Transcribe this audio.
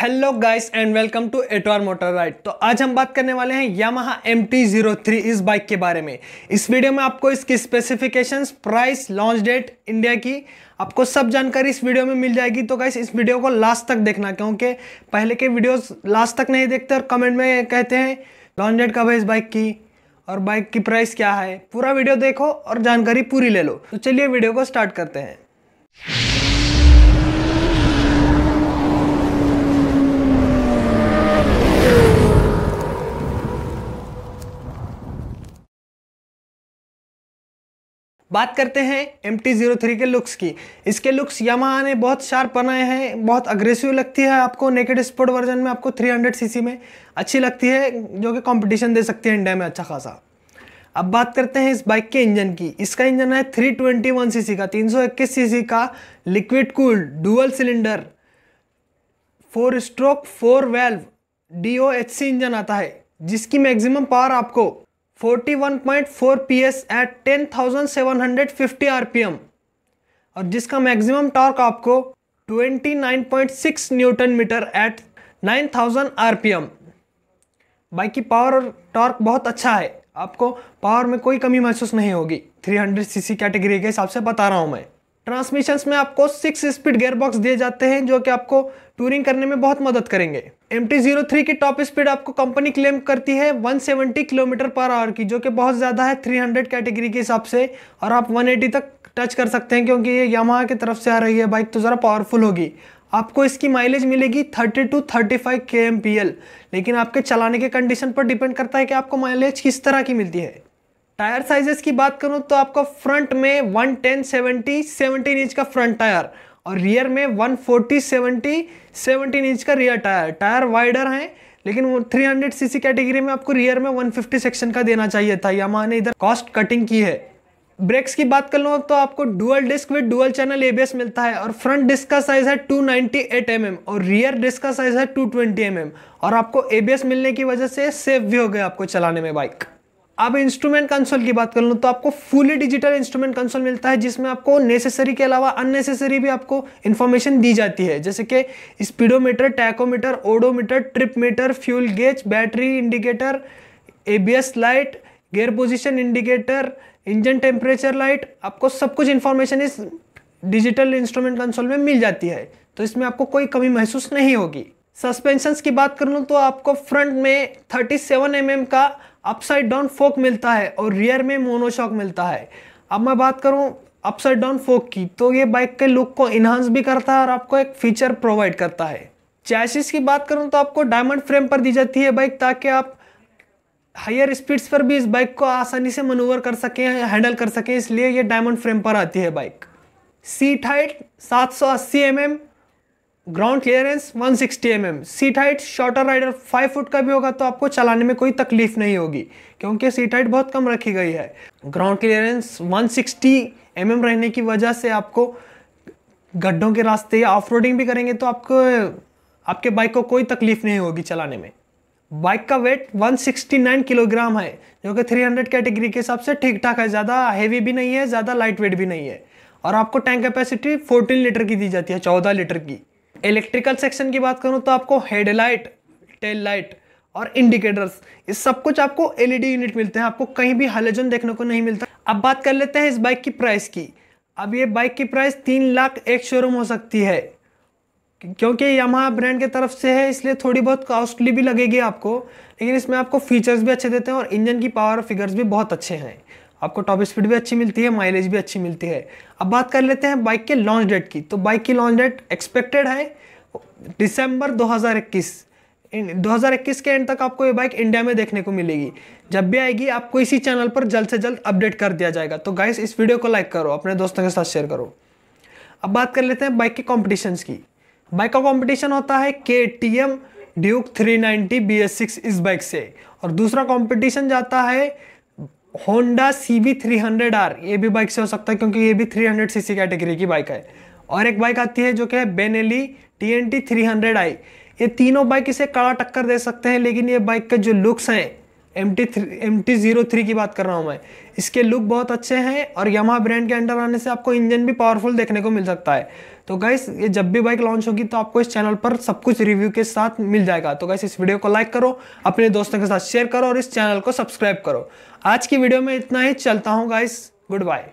Hello guys and welcome to एटवार motor ride. तो आज हम बात करने वाले हैं Yamaha M T zero three इस बाइक के बारे में। इस वीडियो में आपको इसकी specifications price launch date India की, आपको सब जानकारी इस वीडियो में मिल जाएगी। तो गाइस इस वीडियो को लास्ट तक देखना, क्योंकि पहले के वीडियोस लास्ट तक नहीं देखते और कमेंट में कहते हैं लॉन्च डेट कब है इस बाइक की? और बाइक की प्राइस क्या है? पूरा वीडियो देखो और जानकारी पूरी ले लो। तो चलिए वीडियो को स्टार्ट करते हैं। बात करते हैं एम टी ज़ीरो थ्री के लुक्स की। इसके लुक्स यामाहा ने बहुत शार्प बनाए हैं, बहुत अग्रेसिव लगती है आपको नेकेड स्पोर्ट वर्जन में आपको 300 सीसी में अच्छी लगती है, जो कि कंपटीशन दे सकती है इंडिया में अच्छा खासा। अब बात करते हैं इस बाइक के इंजन की। इसका इंजन है 321 सीसी का 321 सीसी का liquid cooled dual cylinder four stroke four valve D engine आता है, जिसकी मैक्सिमम पावर आपको 41.4 PS एट 10,750 आरपीएम और जिसका मैक्सिमम टॉर्क आपको 29.6 newton meter at 9000 RPM bike की पावर और टॉर्क बहुत अच्छा है। आपको पावर में कोई कमी महसूस नहीं होगी। 300 सीसी कैटेगरी के हिसाब से बता रहा हूँ मैं। ट्रांसमिशंस में आपको सिक्स स्पीड गेयर बॉक्स दिए जाते हैं जो कि आपको टूरिंग करने में बहुत मदद करेंगे। एम टी ज़ीरो थ्री की टॉप स्पीड आपको कंपनी क्लेम करती है 170 किलोमीटर पर आवर की, जो कि बहुत ज़्यादा है 300 कैटेगरी के हिसाब से, और आप 180 तक टच कर सकते हैं क्योंकि ये यामाहा की तरफ़ से आ रही है बाइक तो ज़रा पावरफुल होगी। आपको इसकी माइलेज मिलेगी 30 टू 35 के लेकिन आपके चलाने के कंडीशन पर डिपेंड करता है कि आपको माइलेज किस तरह की मिलती है। टायर साइजेस की बात करूँ तो आपका फ्रंट में 110 70 17 इंच का फ्रंट टायर और रियर में 140 70 17 इंच का रियर टायर। टायर वाइडर हैं, लेकिन वो 300 सीसी कैटेगरी में आपको रियर में 150 सेक्शन का देना चाहिए था। यामा ने इधर कॉस्ट कटिंग की है। ब्रेक्स की बात कर लो तो आपको dual disc with dual channel ABS मिलता है और फ्रंट डिस्क का साइज़ है 298 mm और रियर डिस्क का साइज़ है 220 ट्वेंटी mm और आपको एबीएस मिलने की वजह से सेफ़ भी हो गया आपको चलाने में बाइक अब इंस्ट्रूमेंट कंसोल की बात कर लूँ तो आपको फुली डिजिटल इंस्ट्रूमेंट कंसोल मिलता है, जिसमें आपको नेसेसरी के अलावा अननेसेसरी भी आपको इन्फॉर्मेशन दी जाती है। जैसे कि speedometer tachometer odometer trip meter fuel gauge battery indicator ABS light gear position indicator engine temperature light आपको सब कुछ इन्फॉर्मेशन इस डिजिटल इंस्ट्रूमेंट कंसोल में मिल जाती है। तो इसमें आपको कोई कमी महसूस नहीं होगी। सस्पेंशन की बात कर लूँ तो आपको फ्रंट में 37 सेवन mm का अपसाइड डाउन फोक मिलता है और रियर में मोनोशॉक मिलता है। अब मैं बात करूँ अपसाइड डाउन फोक की तो ये बाइक के लुक को इन्हांस भी करता है और आपको एक फीचर प्रोवाइड करता है। चैसिस की बात करूँ तो आपको डायमंड फ्रेम पर दी जाती है बाइक ताकि आप हायर स्पीड्स पर भी इस बाइक को आसानी से मनूवर कर सकें हैंडल कर सकें, इसलिए ये डायमंड फ्रेम पर आती है bike seat height 780 mm ground clearance 160 sixty mm seat height shorter rider 5 foot का भी होगा तो आपको चलाने में कोई तकलीफ़ नहीं होगी, क्योंकि सीट हाइट बहुत कम रखी गई है। ग्राउंड क्लियरेंस 160 सिक्सटी mm रहने की वजह से आपको गड्ढों के रास्ते या ऑफ़ भी करेंगे तो आपको, आपके बाइक को कोई तकलीफ़ नहीं होगी चलाने में। बाइक का वेट 169 किलोग्राम है, जो कि 300 कैटेगरी के हिसाब से ठीक ठाक है। ज़्यादा हैवी भी नहीं है, ज़्यादा लाइट वेट भी नहीं है। और आपको टैंक कैपेसिटी 14 लीटर की दी जाती है 14 लीटर की। इलेक्ट्रिकल सेक्शन की बात करूँ तो आपको हेडलाइट टेल लाइट और इंडिकेटर्स इस सब कुछ आपको एलईडी यूनिट मिलते हैं। आपको कहीं भी हाइलोजन देखने को नहीं मिलता। अब बात कर लेते हैं इस बाइक की प्राइस की। अब ये बाइक की प्राइस तीन लाख एक शोरूम हो सकती है। क्योंकि यमा ब्रांड की तरफ़ से है, इसलिए थोड़ी बहुत कॉस्टली भी लगेगी आपको। लेकिन इसमें आपको फीचर्स भी अच्छे देते हैं और इंजन की पावर फिगर्स भी बहुत अच्छे हैं। आपको टॉप स्पीड भी अच्छी मिलती है माइलेज भी अच्छी मिलती है। अब बात कर लेते हैं बाइक के लॉन्च डेट की। तो बाइक की लॉन्च डेट एक्सपेक्टेड है दिसंबर 2021 2021 के एंड तक आपको ये बाइक इंडिया में देखने को मिलेगी। जब भी आएगी, आपको इसी चैनल पर जल्द से जल्द अपडेट कर दिया जाएगा। तो गाइस इस वीडियो को लाइक करो, अपने दोस्तों के साथ शेयर करो। अब बात कर लेते हैं बाइक के कॉम्पिटिशन की। बाइक का कॉम्पिटिशन होता है K T M Duke three B S six इस बाइक से। और दूसरा कॉम्पिटिशन जाता है Honda C B three hundred R ये भी बाइक से हो सकता है क्योंकि ये भी three hundred C C category की बाइक है। और एक बाइक आती है जो कि है Benelli T N T three hundred I ये तीनों बाइक इसे कड़ा टक्कर दे सकते हैं, लेकिन ये बाइक के जो लुक्स हैं M T three M T zero three की बात कर रहा हूँ मैं। इसके लुक बहुत अच्छे हैं और यमा ब्रांड के अंडर आने से आपको इंजन भी पावरफुल देखने को मिल सकता है। तो गाइस ये जब भी बाइक लॉन्च होगी तो आपको इस चैनल पर सब कुछ रिव्यू के साथ मिल जाएगा। तो गाइस इस वीडियो को लाइक करो, अपने दोस्तों के साथ शेयर करो और इस चैनल को सब्सक्राइब करो। आज की वीडियो में इतना ही, चलता हूँ गाइस गुड बाय